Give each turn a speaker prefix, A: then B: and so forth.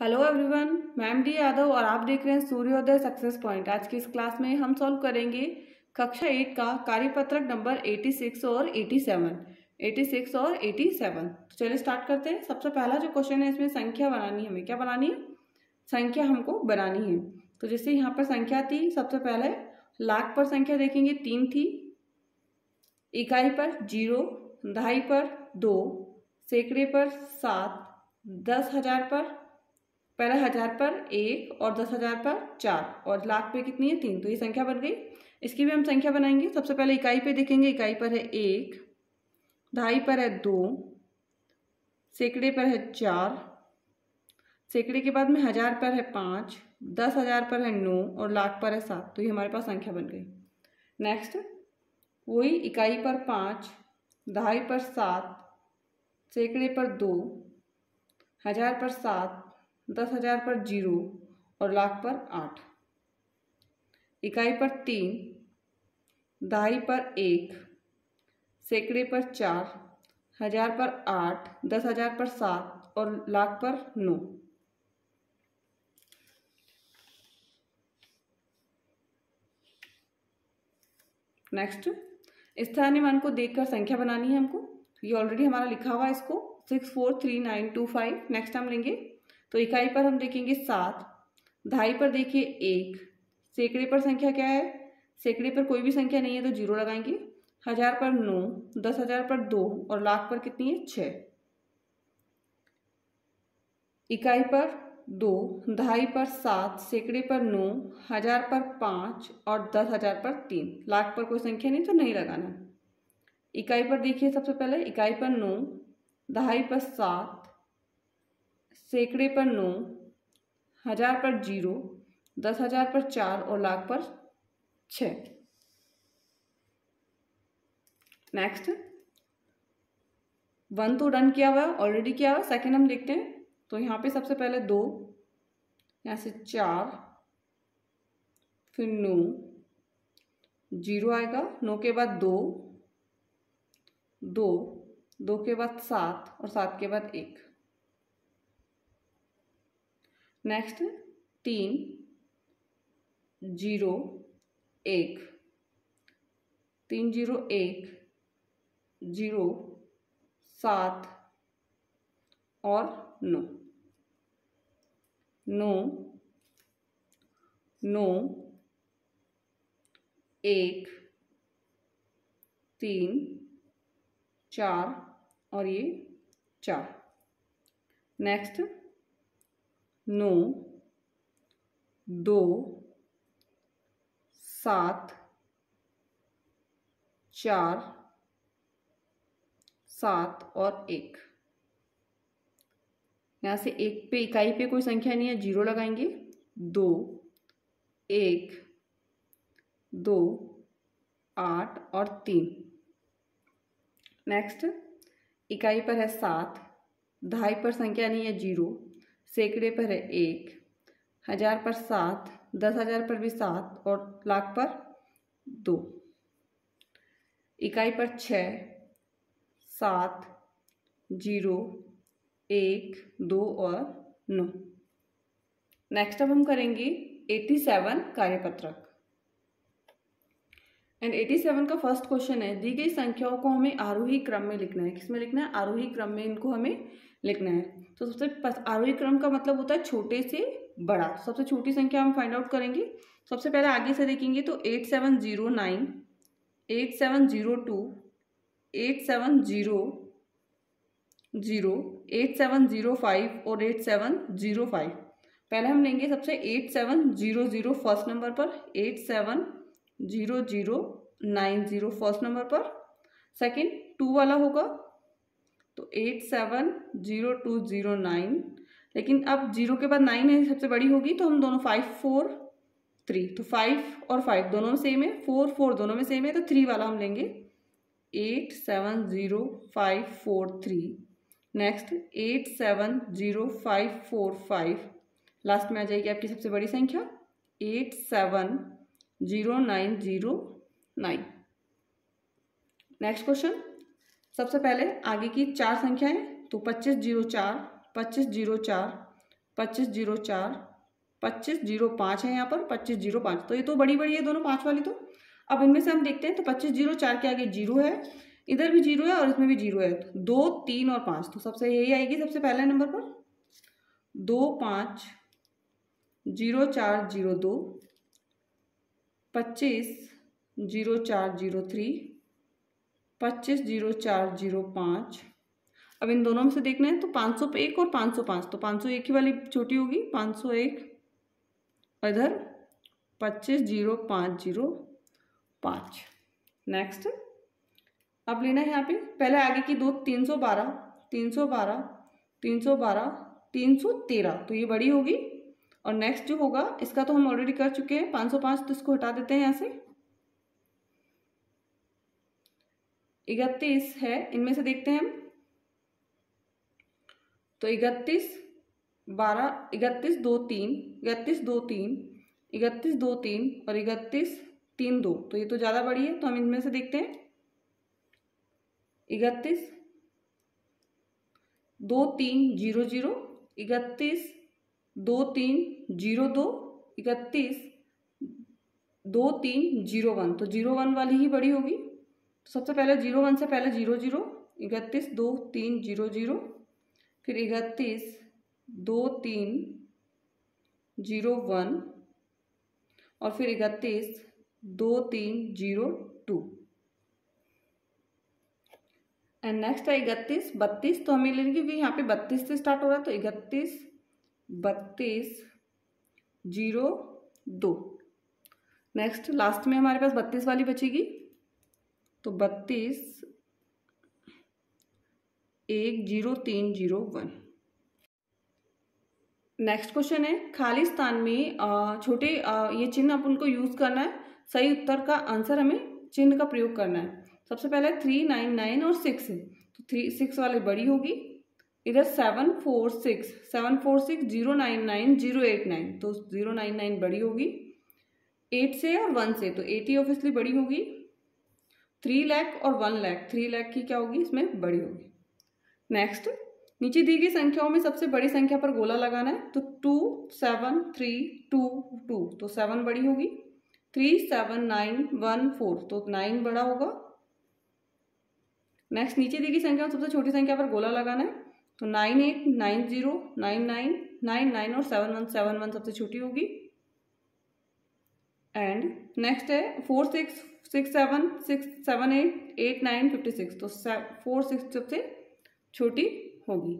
A: Hello everyone ma'am D Yadav और आप देख रहे हैं सूर्योदय सक्सेस पॉइंट आज की इस क्लास में हम सॉल्व करेंगे कक्षा एट का कार्यपत्रक नंबर 86 और 87 86 और 87 तो चलिए स्टार्ट करते हैं। सबसे पहला जो क्वेश्चन है, इसमें संख्या बनानी हमें क्या बनानी है? संख्या हमको बनानी है। तो जैसे यहाँ पर संख्या थी, सबसे पहले लाख पर संख्या देखेंगे, तीन थी। इकाई पर ज़ीरो दहाई पर दो, सैकड़े पर सात, दस हज़ार पर पहले हज़ार पर एक और दस हज़ार पर चार, और लाख पे कितनी है? तीन। तो ये संख्या बन गई। इसकी भी हम संख्या बनाएँगे। सबसे पहले इकाई पे देखेंगे। इकाई पर है एक, ढाई पर है दो, सैकड़े पर है चार, सैकड़े के बाद में हज़ार पर है पाँच, दस हज़ार पर है नौ, और लाख पर है सात। तो ये हमारे पास संख्या बन गई। नेक्स्ट वही इकाई पर पाँच, ढाई पर सात, सैकड़े पर दो, हज़ार पर सात दस हज़ार पर ज़ीरो और लाख पर आठ। इकाई पर तीन दहाई पर एक, सैकड़े पर चार, हज़ार पर आठ, दस हज़ार पर सात और लाख पर नौ। नेक्स्ट स्थानीय मान को देखकर संख्या बनानी है हमको। ये ऑलरेडी हमारा लिखा हुआ है इसको। Six four three nine two five next हम लेंगे तो इकाई पर हम देखेंगे सात ढाई पर देखिए एक, सैकड़े पर संख्या क्या है? सैकड़े पर कोई भी संख्या नहीं है तो ज़ीरो लगाएँगे। हज़ार पर नौ, दस हज़ार पर दो और लाख पर कितनी है? छ इकाई पर दो ढाई पर सात, सैकड़े पर नौ, हज़ार पर पाँच और दस हज़ार पर तीन। लाख पर कोई संख्या नहीं तो नहीं लगाना। इकाई पर देखिए सबसे पहले इकाई पर नौ दहाई पर सात सैकड़े पर नौ, हज़ार पर ज़ीरो, दस हज़ार पर चार और लाख पर छ नेक्स्ट वन तो डन किया हुआ है ऑलरेडी किया हुआ सेकेंड हम देखते हैं। तो यहाँ पे सबसे पहले दो, यहाँ से चार, फिर नौ, ज़ीरो आएगा, नौ के बाद दो दो दो के बाद सात और सात के बाद एक। नेक्स्ट तीन ज़ीरो एक। तीन ज़ीरो एक, ज़ीरो सात और नौ। नौ नौ, एक, तीन, चार और ये चार। नेक्स्ट नौ, दो, सात, चार, सात और एक। यहाँ से एक पे, इकाई पे कोई संख्या नहीं है, ज़ीरो लगाएँगे। दो, एक, दो, आठ और तीन। नेक्स्ट इकाई पर है सात, ढाई पर संख्या नहीं है, ज़ीरो। सैकड़े पर है एक, हज़ार पर सात, दस हज़ार पर भी सात और लाख पर दो। इकाई पर छ सात, ज़ीरो, एक, दो और नौ। नेक्स्ट अब हम करेंगे एटी सेवन कार्यपत्रक। एंड एटी सेवन का फ़र्स्ट क्वेश्चन है, दी गई संख्याओं को हमें आरोही क्रम में लिखना है। किसमें लिखना है? आरोही क्रम में इनको हमें लिखना है। तो सबसे आरोही क्रम का मतलब होता है छोटे से बड़ा। सबसे छोटी संख्या हम फाइंड आउट करेंगे। सबसे पहले आगे से देखेंगे तो eight seven zero nine eight seven zero two eight seven zero zero eight seven zero five और एट सेवन ज़ीरो फाइव पहले हम लेंगे सबसे eight seven zero zero first number पर eight seven zero zero nine zero first number पर। Second two वाला होगा। तो eight seven zero two zero nine लेकिन अब ज़ीरो के बाद नाइन है सबसे बड़ी होगी तो हम दोनों फाइव फोर थ्री तो फाइव और फाइव दोनों में सेम है फोर फोर दोनों में सेम है तो थ्री वाला हम लेंगे eight seven zero five four three next eight seven zero five four five last में आ जाएगी आपकी सबसे बड़ी संख्या eight seven zero nine zero nine next question सबसे पहले आगे की चार संख्याएँ तो पच्चीस ज़ीरो चार, पच्चीस ज़ीरो चार, पच्चीस ज़ीरो चार, पच्चीस ज़ीरो पाँच है यहाँ पर, पच्चीस ज़ीरो पाँच। तो ये तो बड़ी बड़ी है दोनों, पाँच वाली तो। अब इनमें से हम देखते हैं तो पच्चीस ज़ीरो चार के आगे ज़ीरो है, इधर भी ज़ीरो है और इसमें भी ज़ीरो है। दो, तीन और पाँच तो सबसे यही आएगी सबसे पहले नंबर पर। दो, पाँच, ज़ीरो चार, ज़ीरो दो, पच्चीस, ज़ीरो चार, ज़ीरो थ्री पच्चीस ज़ीरो चार ज़ीरो पाँच। अब इन दोनों में से देखना है तो पाँच सौ एक और पाँच सौ पाँच तो पाँच सौ एक ही वाली छोटी होगी, पाँच सौ एक इधर, पच्चीस ज़ीरो पाँच ज़ीरो पाँच। नेक्स्ट अब लेना है यहाँ पे, पहले आगे की दो, तीन सौ बारह, तीन सौ बारह, तीन सौ बारह, तीन सौ तेरह तो ये बड़ी होगी। और नेक्स्ट जो होगा, इसका तो हम ऑलरेडी कर चुके हैं, पाँच सौ पाँच तो इसको हटा देते हैं यहाँ से। इकतीस है, इनमें से देखते हैं हम। तो इकतीस बारह, इकतीस दो तीन, इकतीस दो तीन, इकतीस दो तीन और इकतीस तीन दो। तो ये तो ज़्यादा बड़ी है तो हम इनमें से देखते हैं। इकतीस दो तीन ज़ीरो ज़ीरो, इकतीस दो तीन ज़ीरो दो, इकतीस दो तीन ज़ीरो वन। तो ज़ीरो वन वाली ही बड़ी होगी। सबसे पहले ज़ीरो वन से पहले ज़ीरो ज़ीरो, इकतीस दो तीन ज़ीरो ज़ीरो, फिर इकतीस दो तीन ज़ीरो वन, और फिर इकतीस दो तीन ज़ीरो टू। एंड नेक्स्ट है इकतीस, बत्तीस तो हमें लेंगे कि यहाँ पे बत्तीस से स्टार्ट हो रहा है तो इकतीस, बत्तीस, ज़ीरो, दो। नेक्स्ट लास्ट में हमारे पास बत्तीस वाली बचेगी। तो बत्तीस एक ज़ीरो तीन ज़ीरो वन। नेक्स्ट क्वेश्चन है खाली स्थान में छोटे ये चिन्ह अपन को यूज़ करना है। सही उत्तर का आंसर हमें चिन्ह का प्रयोग करना है। सबसे पहले थ्री नाइन नाइन और सिक्स तो थ्री सिक्स वाले बड़ी होगी। इधर seven four six seven four six zero nine nine zero eight nine तो ज़ीरो नाइन नाइन बड़ी होगी। एट से और वन से तो एटी ऑब्वियसली बड़ी होगी। थ्री लैख और वन लैख थ्री लैख की क्या होगी? इसमें बड़ी होगी। नेक्स्ट नीचे दी गई संख्याओं में सबसे बड़ी संख्या पर गोला लगाना है तो two, seven, three, two two तो सेवन बड़ी होगी। Three, seven, nine, one, four तो नाइन बड़ा होगा। नेक्स्ट नीचे दी गई संख्या सबसे छोटी संख्या पर गोला लगाना है तो nine eight, nine zero, nine nine nine nine और सेवन वन सेवन वन सबसे छोटी होगी। एंड नेक्स्ट है four six six seven six seven eight eight nine fifty six तो फोर सिक्स सबसे छोटी होगी।